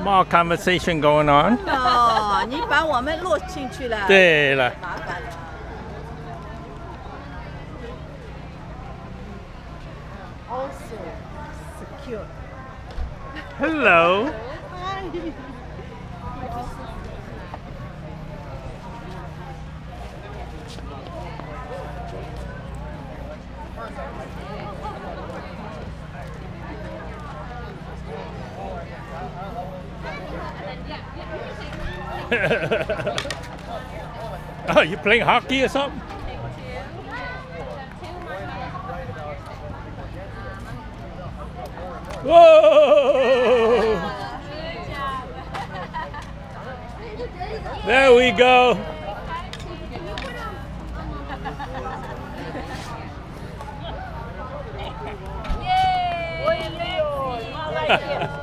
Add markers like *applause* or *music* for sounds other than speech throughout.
small conversation going on. 哦，你把我们录进去了，对了，麻烦了。 Also secure. Hello. *laughs* oh, you playing hockey or something? Whoa! There we go. *laughs*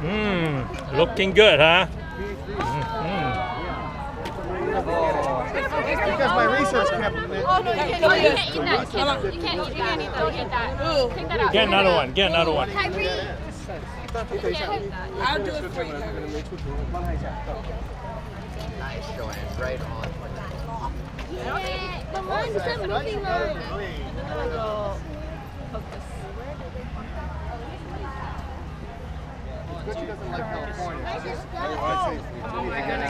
Mmm, looking good, huh? Because my research kept No, you can't, eat that. You can't, eat that. You can't that. Get another one. Get another one. I'll do it for you. Nice, Joanne. Right on. Come on, stop moving on. She doesn't like California. I'd say